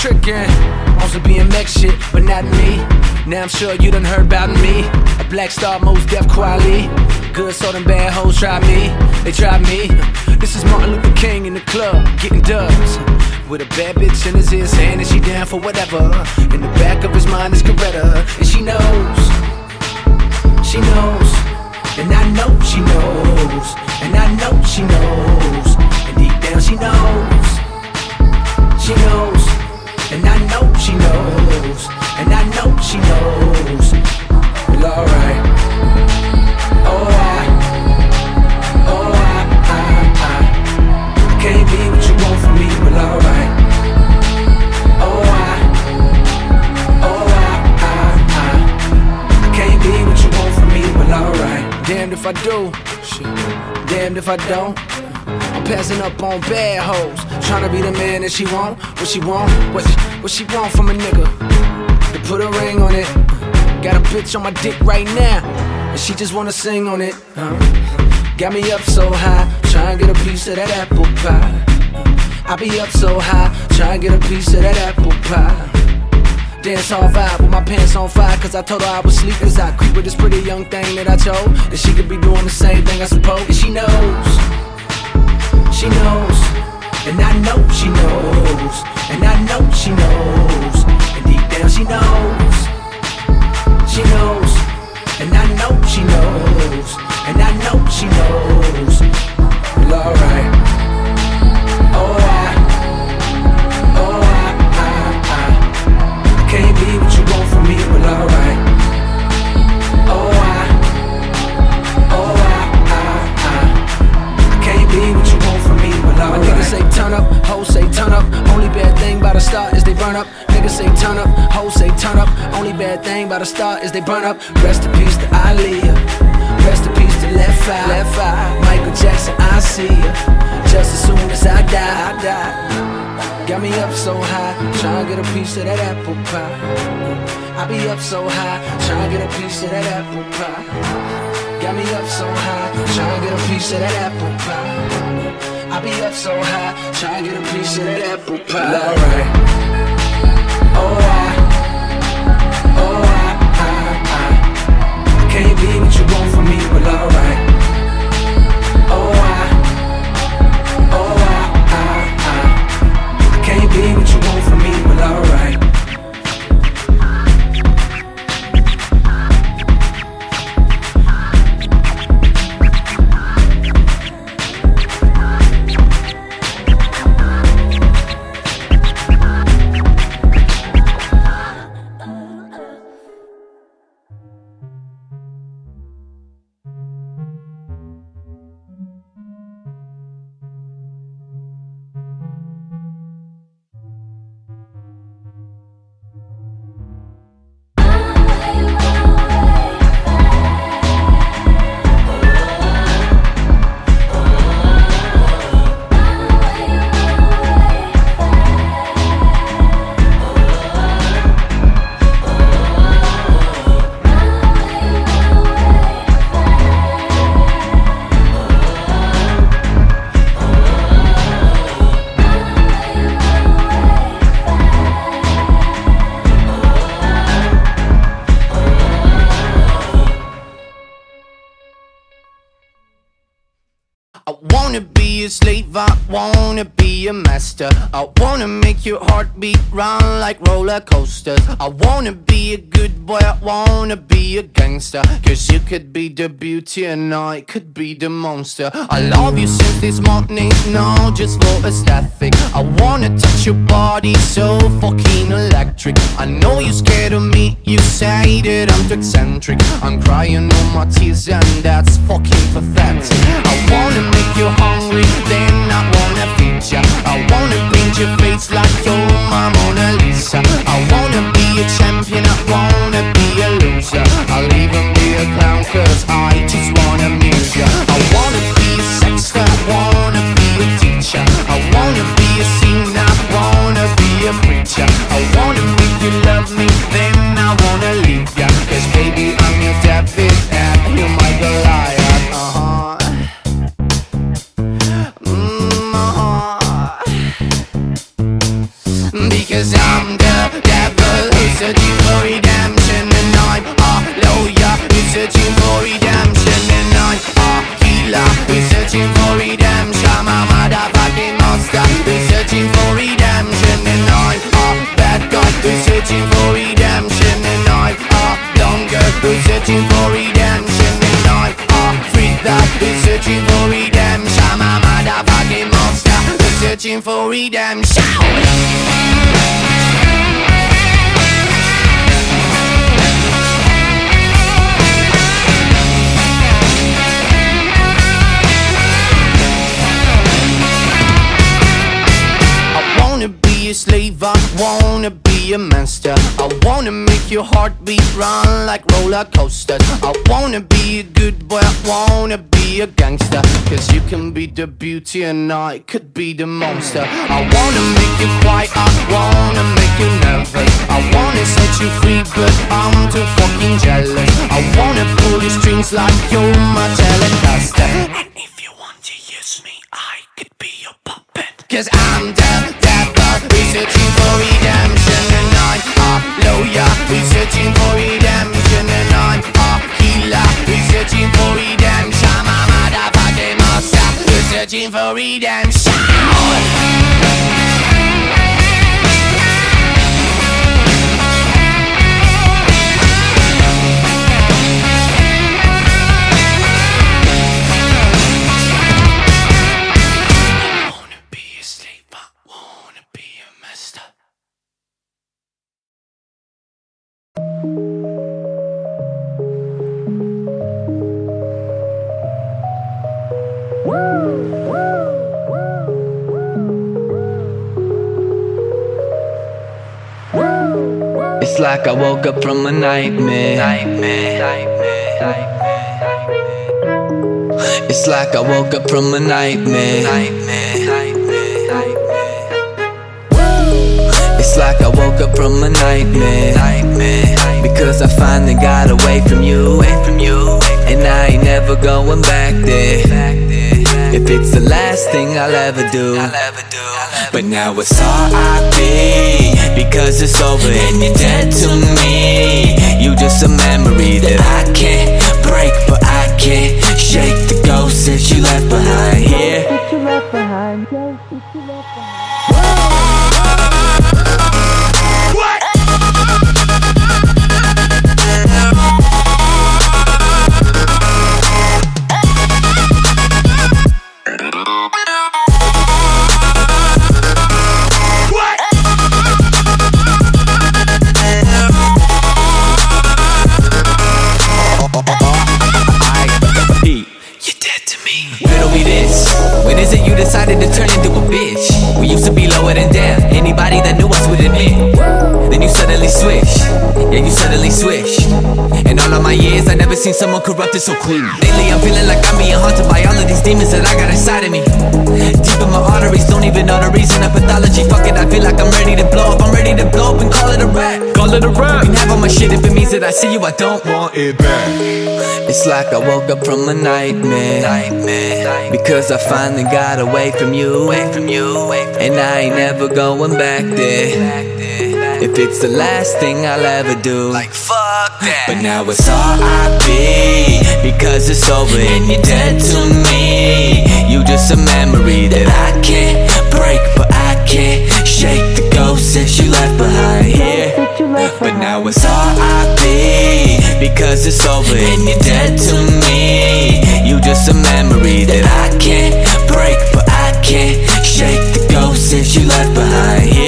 tricking on some BMX shit, but not me. Now I'm sure you done heard about me. A black star, Mos Def quality. Good, so them bad hoes try me. They try me. This is Martin Luther King in the club, getting dubs. With a bad bitch in his ear saying that she down for whatever. Up on bad hoes. Trying to be the man that she want. What she want? What, what she want from a nigga? To put a ring on it. Got a bitch on my dick right now. And she just wanna sing on it. huh? Got me up so high. Try and get a piece of that apple pie. I be up so high. Try and get a piece of that apple pie. Dance all vibe with my pants on fire Cause I told her I was sleeping as I creep with this pretty young thing that I chose That she could be doing the same thing I suppose And she knows She knows. And I know she knows. And I know she knows. And deep down she knows. She knows. And I know she knows. And I know she knows. Well alright Oh I Oh I, I, I. Can't be what you want from me, well alright Niggas say turn up, hoes say turn up. Only bad thing about a start is they burn up. Niggas say turn up, hoes say turn up. Only bad thing about a start is they burn up. Rest in peace to Aaliyah. Rest in peace to Left Eye, Left Eye Michael Jackson, I see ya. Just as soon as I die, I die. Got me up so high, tryna get a piece of that apple pie. I be up so high, tryna get a piece of that apple pie. Got me up so high, tryna get a piece of that apple pie. I be up so high, tryna get a piece of that apple pie. Alright. Oh, oh, oh, I. Oh, I, I, I. Can't be what you want from me, but alright. A slave, I wanna be a master. I wanna make your heartbeat run like roller coasters. I wanna be a good boy, I wanna be a gangster. Cause you could be the beauty and I could be the monster. I love you since this morning, no, just for aesthetic. I wanna touch your body so fucking electric. I know you're scared of me, you say that I'm too eccentric. I'm crying all my tears and that's fucking pathetic. I wanna make you hungry, then I wanna ya. I wanna paint your face like you're my Mona Lisa. I wanna be a champion, I wanna be a loser. I'll even be a clown cause I just wanna amuse ya. I wanna be a sexter, I wanna be a teacher. I wanna be a singer, I wanna be a preacher. I wanna make you love me, then I wanna leave ya. Cause baby, I'm your David, Cause I'm the devil. Who's searching for redemption And I'm a lawyer. Who's searching for redemption And I'm a healer. Who's searching for redemption. I'm a motherfucking monster. Who's searching for redemption And I'm a bad guy. Who's searching for redemption And I'm a blonde who's searching for redemption And I'm a freak that who's searching for redemption. I'm a motherfucking monster. Who's searching for redemption your heartbeat run like roller coasters. I wanna be a good boy, I wanna be a gangster. Cause you can be the beauty and I could be the monster. I wanna make you quiet, I wanna make you nervous. I wanna set you free but I'm too fucking jealous. I wanna pull your strings like you're my telecaster And if you want to use me, I could be your puppet Cause I'm the devil, we're searching for redemption And I'm a lawyer, we're searching for redemption And I'm a healer, we're searching for redemption. I'm a motherfucking monster, we're searching for redemption like I woke up from a nightmare. It's like I woke up from a nightmare. It's like I woke up from a nightmare. Because I finally got away from you. And I ain't never going back there. If it's the last thing I'll ever do. But now it's R.I.P. Because it's over and you're dead to me You're just a memory that I can't break But I can't shake the ghost that you left behind here seen someone corrupted so clean. Lately, I'm feeling like I'm being haunted by all of these demons that I got inside of me. Deep in my arteries, don't even know the reason. Of pathology Fuck it, I feel like I'm ready to blow up. I'm ready to blow up and call it a rap. Call it a rap. You can have all my shit if it means that I see you, I don't want it back. It's like I woke up from a nightmare. Nightmare. Because I finally got away from you. And I ain't never going back there If it's the last thing I'll ever do. Like fuck that. But now it's R.I.P. Because it's over and you're dead to me. You just a memory that I can't break But I can't shake the ghost that you left behind. Here But now it's R.I.P. Because it's over and you're dead to me. You just a memory that I can't break But I can't shake the ghost that you left behind. here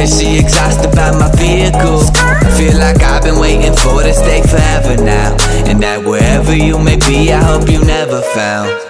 Cause she exhausted by my vehicle. I Feel like I've been waiting for this day forever now. And that wherever you may be, I hope you never found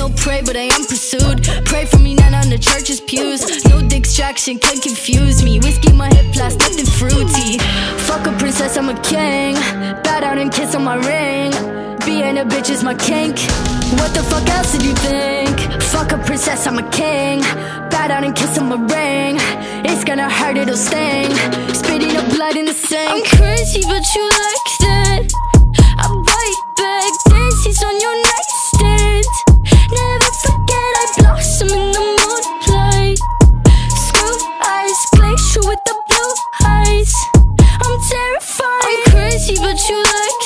no prey, but I am pursued. Pray for me, not on the church's pews. No distraction can confuse me. Whiskey, my hip flask, nothing fruity. Fuck a princess, I'm a king. Bow down and kiss on my ring. Being a bitch is my kink. What the fuck else did you think? Fuck a princess, I'm a king. Bow down and kiss on my ring. It's gonna hurt, it'll sting. Spitting up blood in the sink. I'm crazy, but you like that. I'm but you like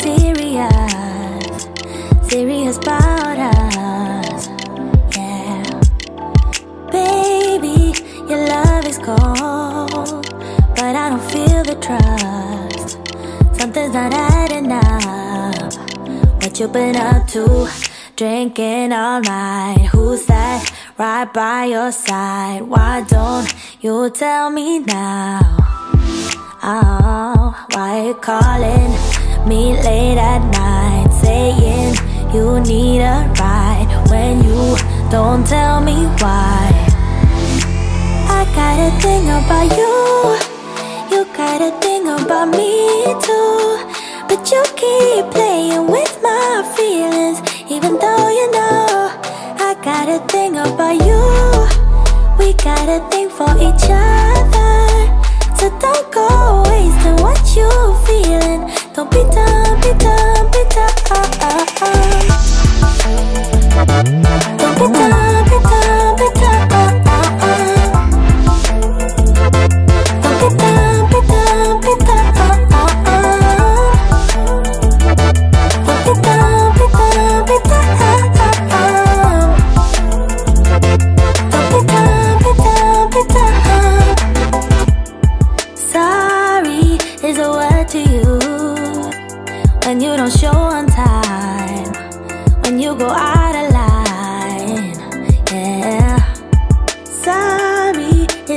serious, serious about us. Yeah, baby, your love is cold, but I don't feel the trust. Something's not adding up. What you been up to? Drinking all night. Who's that right by your side? Why don't you tell me now? Oh, why you calling me late at night? Saying you need a ride when you don't tell me why. I got a thing about you. You got a thing about me too. But you keep playing with my feelings, even though you know I got a thing about you. We got a thing for each other. So don't go wasting what you feeling. Don't be dumb, be dumb, be dumb. Don't be dumb,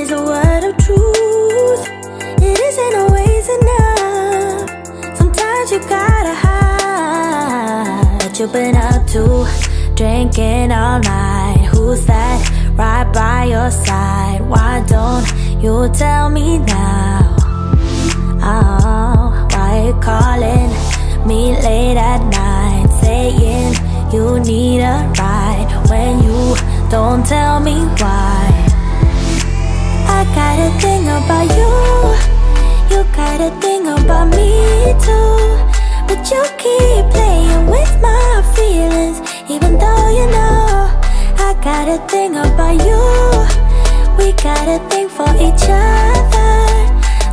is a word of truth. It isn't always enough. Sometimes you gotta hide what you've been up to, drinking all night. Who's that right by your side? Why don't you tell me now? Oh, why you calling me late at night, saying you need a ride when you don't tell me why? I got a thing about you. You got a thing about me too. But you keep playing with my feelings, even though you know I got a thing about you. We got a thing for each other.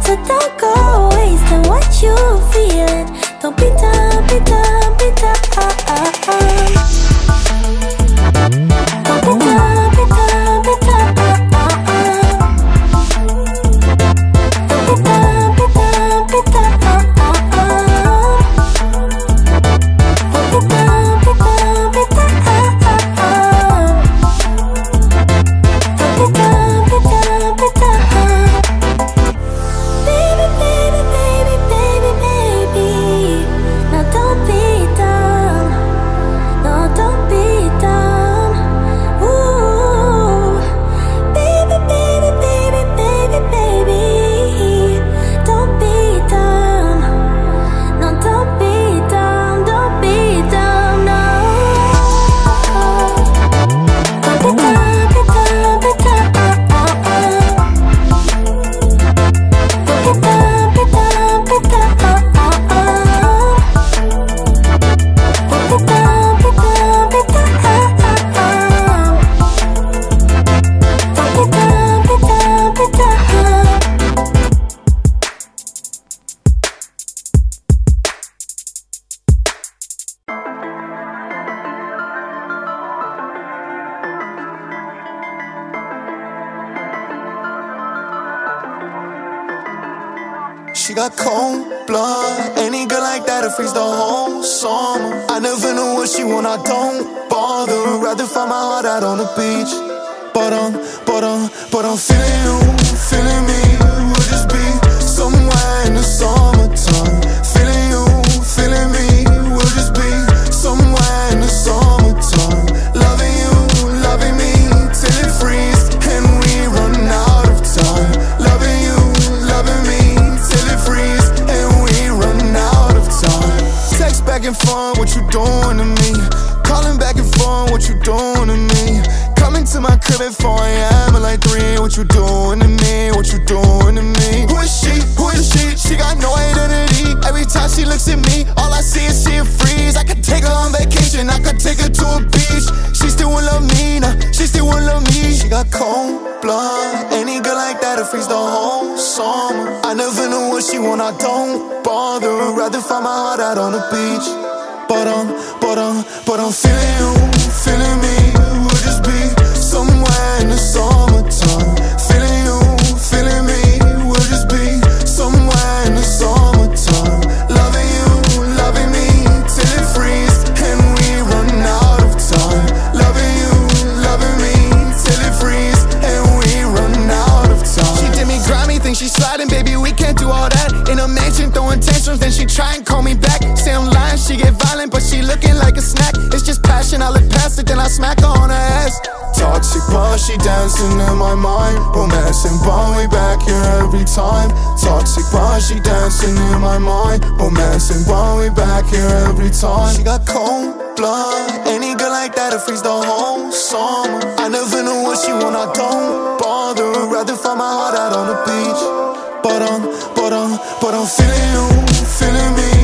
So don't go wasting what you feeling. Don't be dumb, be dumb, be dumb. Uh, uh, uh. But I'm feeling to a beach. She still won't love me, nah, she still won't love me. She got cold blood. Any girl like that'll freeze the whole summer. I never know what she want, I don't bother. Rather find my heart out on the beach. But I'm, but I'm, but I'm feeling you, feeling me. We'll just be somewhere in the summertime. Try and call me back. Say I'm lying, she get violent, but she looking like a snack. It's just passion, I look past it, then I smack her on her ass. Toxic, but she dancing in my mind. Romancing, but we back here every time. Toxic, but she dancing in my mind. Romancing, but we back here every time. She got cold blood. Any girl like that'll freeze the whole summer. I never know what she want, I don't bother. Rather find my heart out on the beach. But um, but um, but I'm feeling you, feeling me.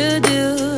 To do.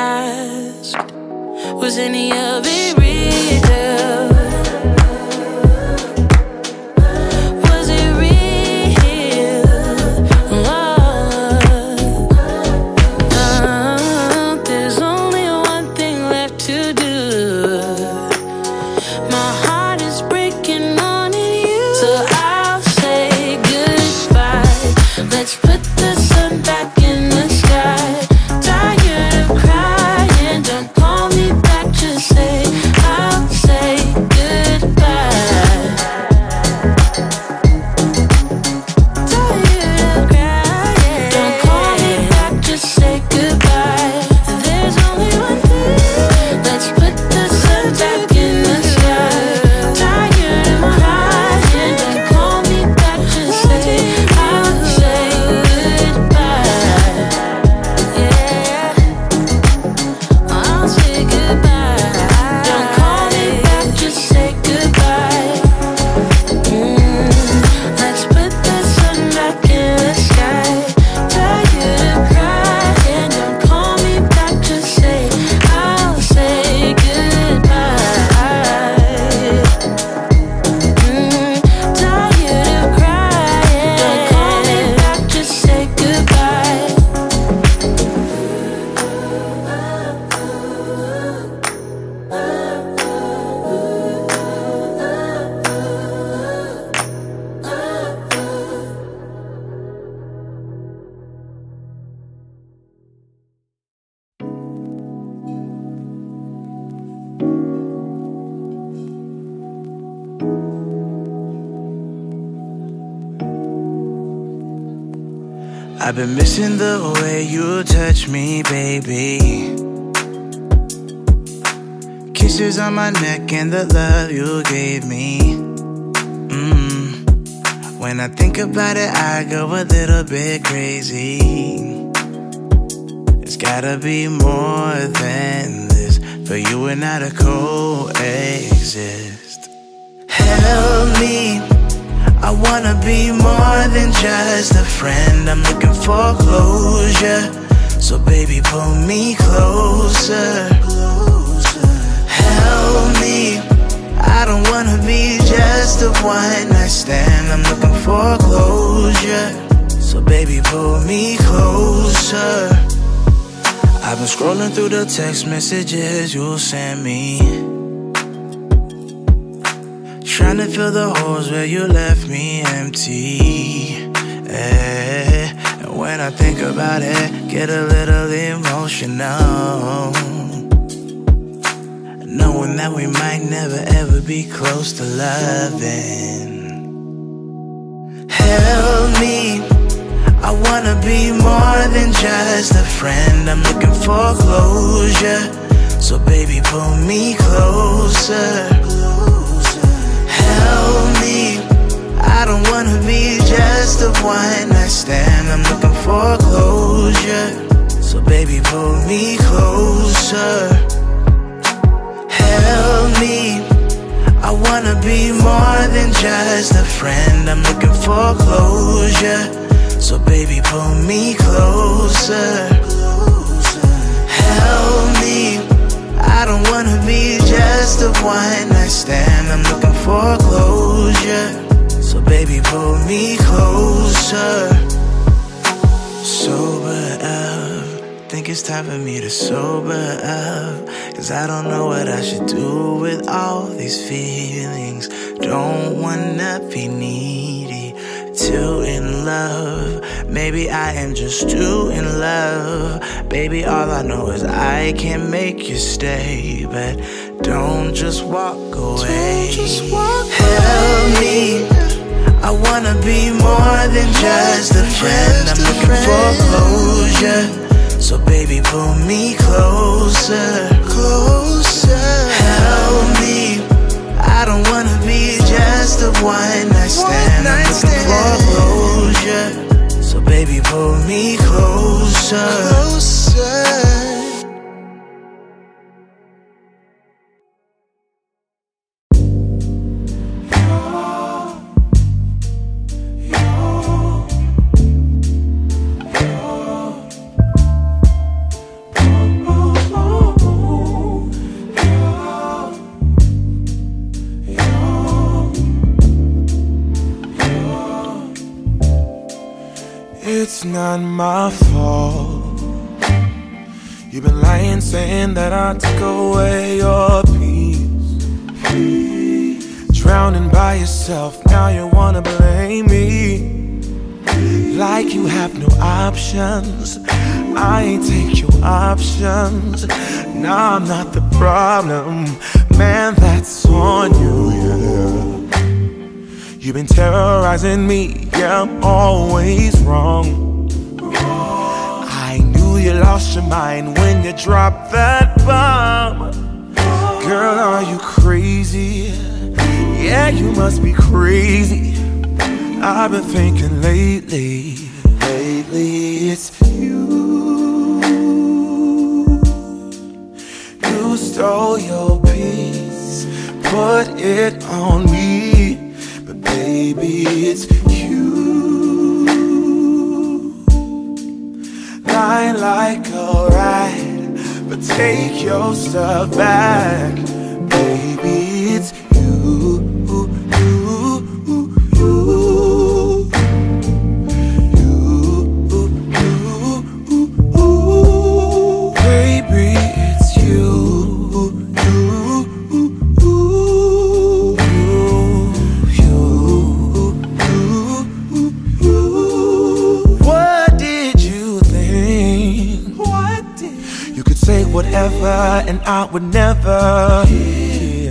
Asked, was any of it been missing the way you touch me, baby. Kisses on my neck and the love you gave me. Mm. When I think about it, I go a little bit crazy. It's gotta be more than this for you and I to coexist. Help me. I wanna be more than just a friend. I'm looking for closure. So baby, pull me closer. Help me. I don't wanna be just a one night stand. I'm looking for closure. So baby, pull me closer. I've been scrolling through the text messages you sent me. Trying to fill the holes where you left me empty. Eh, And when I think about it, get a little emotional. Knowing that we might never ever be close to loving. Help me. I wanna be more than just a friend. I'm looking for closure. So baby, pull me closer. Help me. I don't wanna be just a one night stand. I'm looking for closure. So baby, pull me closer. Help me. I wanna be more than just a friend. I'm looking for closure. So baby, pull me closer. Help me. I don't wanna be just a one night stand. I'm looking for closure. So baby, pull me closer. Sober up. Think it's time for me to sober up. Cause I don't know what I should do with all these feelings. Don't wanna be needy, too in love. Maybe I am just too in love. Baby, all I know is I can't make you stay. But don't just walk away. just walk Help me. I wanna be more than just a friend. I'm looking for closure. So baby, pull me closer. Closer. Help me. I don't wanna be just a one night stand. I'm looking for closure. So baby, pull me closer. Closer. Not my fault. You've been lying, saying that I took away your peace. Drowning by yourself, now you wanna blame me. Like you have no options. I ain't take your options. Nah, I'm not the problem. Man, that's on you. You've been terrorizing me, yeah, I'm always wrong. You lost your mind when you dropped that bomb. Girl, are you crazy? Yeah, you must be crazy. I've been thinking lately, lately it's you. You stole your peace, put it on me. But baby, it's Like a rat, but take your stuff back. Baby, and I would never hear.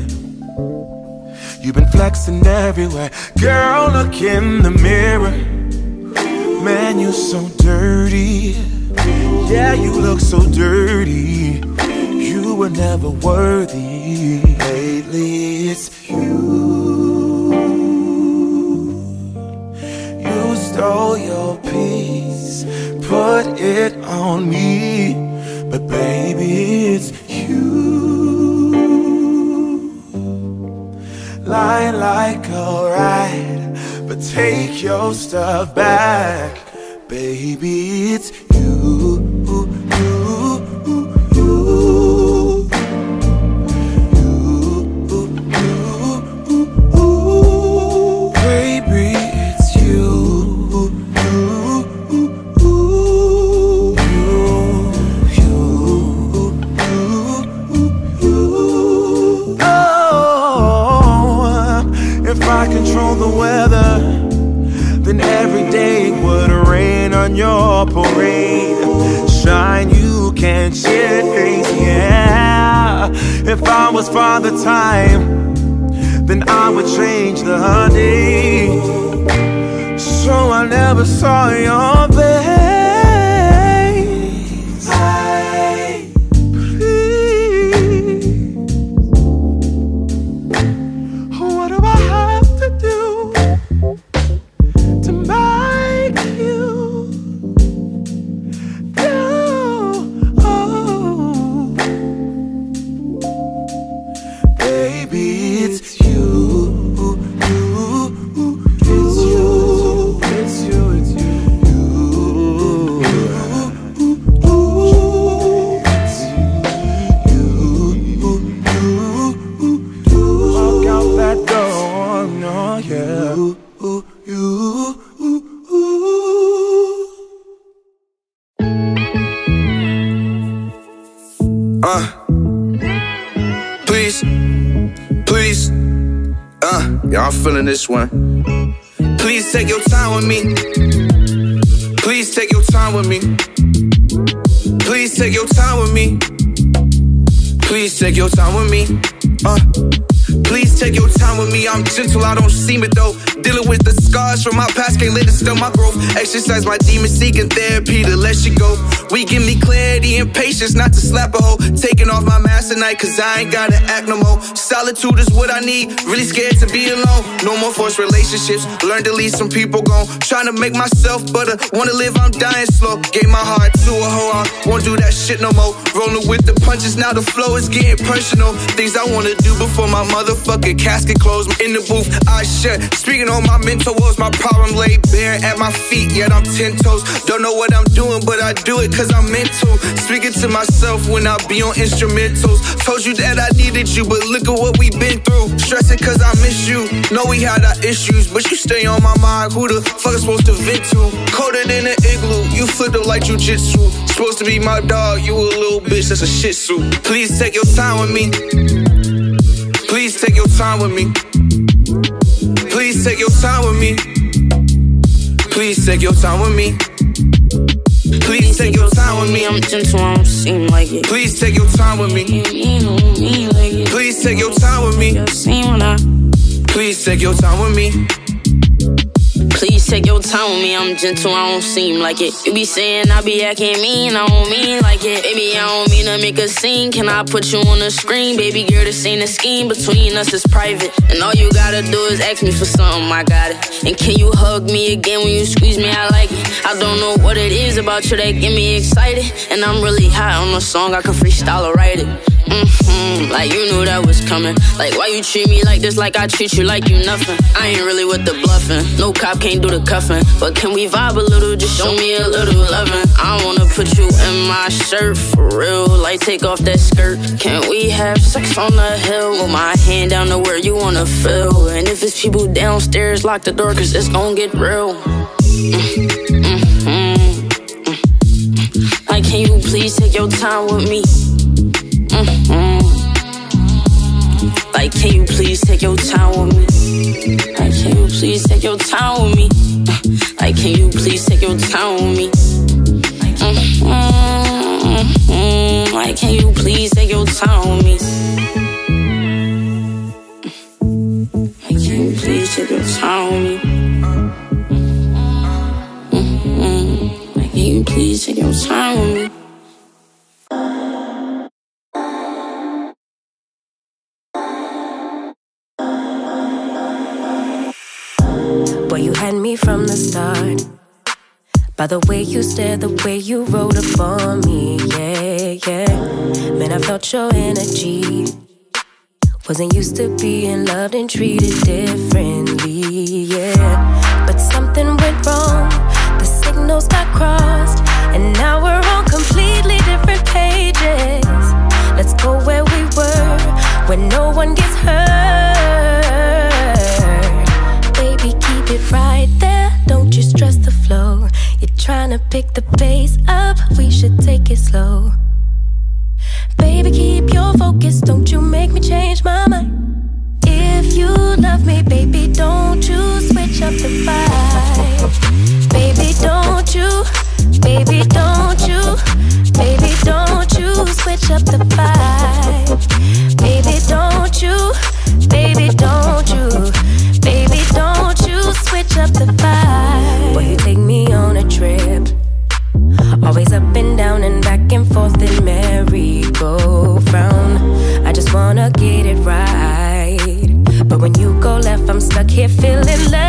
You've been flexing everywhere, girl. Look in the mirror. Man, you're so dirty. Yeah, you look so dirty. You were never worthy. Your stuff back. Baby, it's you. If I was Father Time, then I would change the day. So I never saw your face. Uh. Please, please. Uh, y'all feeling this one. Please take your time with me. Please take your time with me. Please take your time with me. Please take your time with me. Uh. Please take your time with me. I'm gentle, I don't seem it though. Dealing with the scars from my past, can't let it still my growth. Exercise my demons, seeking therapy to let you go. We give me clarity and patience, not to slap a hoe. Taking off my mask tonight, cause I ain't gotta act no more. Solitude is what I need, really scared to be alone. No more forced relationships, learn to leave some people gone. Trying to make myself better, wanna live, I'm dying slow. Gave my heart to a hoe, I won't do that shit no more. Rolling with the punches, now the flow is getting personal. Things I wanna do before my motherfucking casket closed. In the booth, I shut. Speaking on my mental woes, my problem laid bare at my feet, yet I'm ten toes. Don't know what I'm doing, but I do it cause I'm meant to. Speaking to myself when I be on instrumentals. Told you that I needed you, but look at what we been through. Stressing cause I miss you. Know we had our issues, but you stay on my mind. Who the fuck is supposed to vent to? Colder than an igloo, you flipped up like jujitsu. Supposed to be my dog, you a little bitch, that's a shih tzu. Please take your time with me. Please take your time with me. Please take your time with me. Please take your time with me. Please take your time with me. I'm gentle, I don't seem like it. Please take your time with me. Please take your time with me. Please take your time with me. Take your time with me, I'm gentle, I don't seem like it. You be saying I be acting mean, I don't mean like it. Baby, I don't mean to make a scene. Can I put you on the screen? Baby girl, this ain't a scheme. Between us, it's private. And all you gotta do is ask me for something, I got it. And can you hug me again when you squeeze me? I like it. I don't know what it is about you that get me excited. And I'm really hot on the song, I can freestyle or write it. Mm-hmm, like you knew that was coming. Like why you treat me like this? Like I treat you like you nothing. I ain't really with the bluffing. No cop can't do the cuffing. But can we vibe a little? Just show me a little loving. I wanna put you in my shirt for real. Like take off that skirt. Can we have sex on the hill with my hand down to where you wanna feel? And if it's people downstairs, lock the door cause it's gon' get real. Mm-hmm. Like can you please take your time with me? Mm-hmm. Like, can you please take your time with me? Like, can you please take your time with me? Like, can you please take your time with me? Mm-hmm. Like, can you please take your time with me? Like, can you please take your time with me? Mm-hmm. Like, can you please take your time with me? Boy, you had me from the start. By the way you stared, the way you wrote up on me, yeah, yeah. Man, I felt your energy. Wasn't used to being loved and treated differently, yeah. But something went wrong, the signals got crossed, and now we're on completely different pages. Let's go where we were, where no one gets hurt. Trying to pick the pace up. We should take it slow. Baby, keep your focus. Don't you make me change my mind. If you love me, baby, don't you switch up the vibe. Baby, don't you, baby, don't you, baby, don't you switch up the vibe. Here feeling left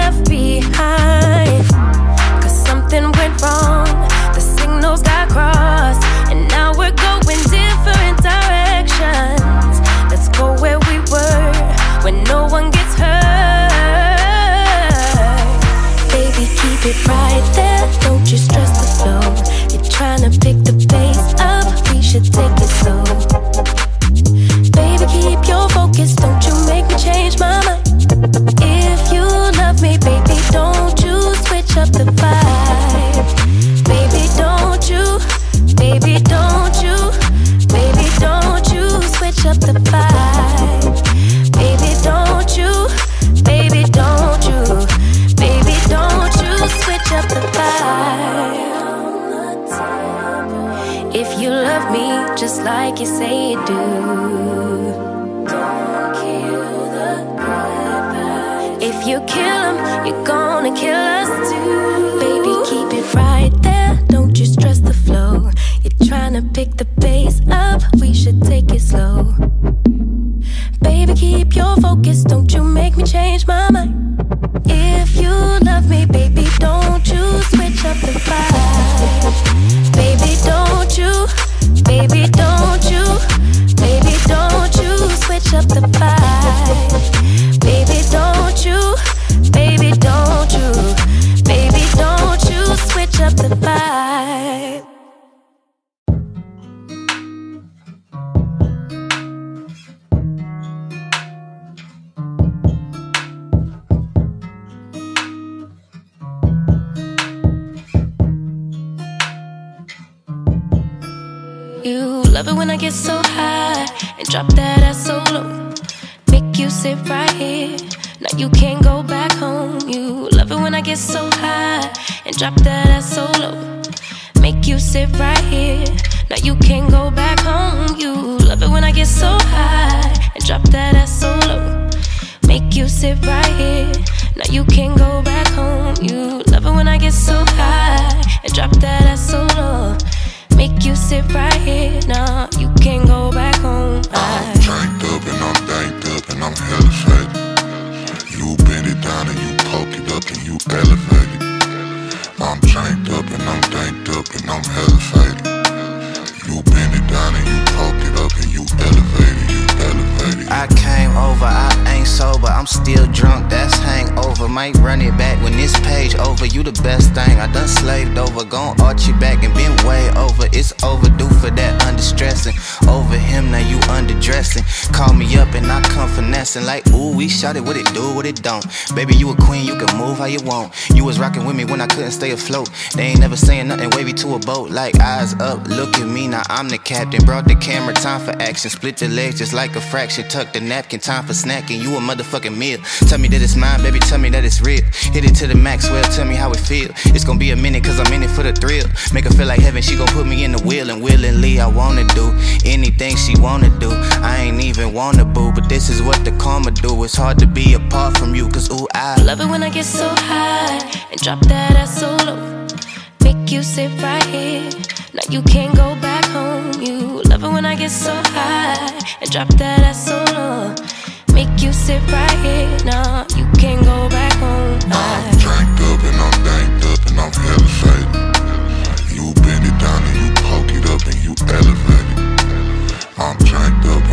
drop that ass so low. Make you sit right here. Now you can't go back home. You love it when I get so high and drop that ass so low. Make you sit right here. Now you can't go back home. You love it when I get so high and drop that ass so low. Make you sit right here. Now you can't go back home. I Tanked up and I'm danked up and I'm hella faded. You bend it down and you poke it up and you elevate Ain't sober, I'm still drunk, that's hangover. Might run it back when this page over. You the best thing I done slaved over. Gon' arch you back and been way over. It's overdue for that understressing. Over him, now you underdressing. Call me up and I come finessing. Like, ooh, we shot it, what it do, what it don't. Baby, you a queen, you can move how you want. You was rocking with me when I couldn't stay afloat. They ain't never saying nothing wavy to a boat. Like, eyes up, look at me, now I'm the captain. Brought the camera, time for action. Split the legs just like a fraction. Tuck the napkin, time for snacking. You a motherfucking meal. Tell me that it's mine, baby, tell me that it's real. Hit it to the max, well, tell me how it feel. It's gonna be a minute, cause I'm in it for the thrill. Make her feel like heaven, she gon' put me in the wheel. And willingly, I wanna do anything she wanna do. I ain't even wanna boo, but this is what the karma do. It's hard to be apart from you, cause ooh, I love it when I get so high and drop that ass so low. Make you sit right here. Now you can't go back home. You love it when I get so high and drop that ass so low. Make you sit right here. Now you can't go back home. I Tanked up and I'm danked up and I'm hella faded. You bend it down and you poke it up and you elevate it. I'm tanked up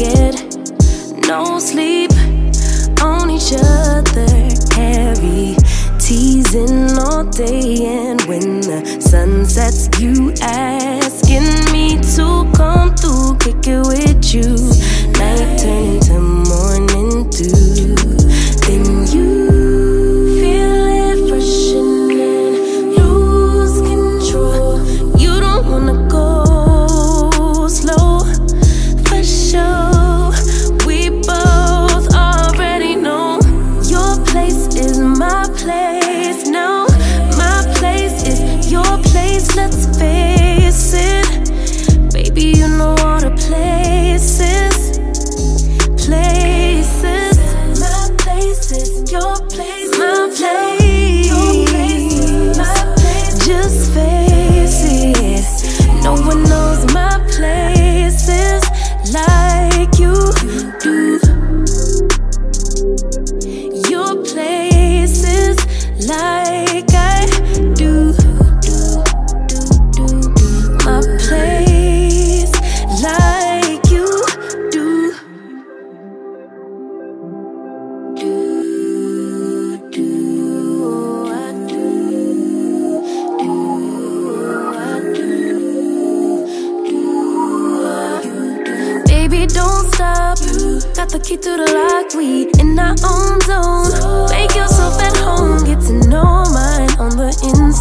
get no sleep on each other. heavy teasing all day, and when the sun sets, you asking me to come through, kick it with you.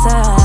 side.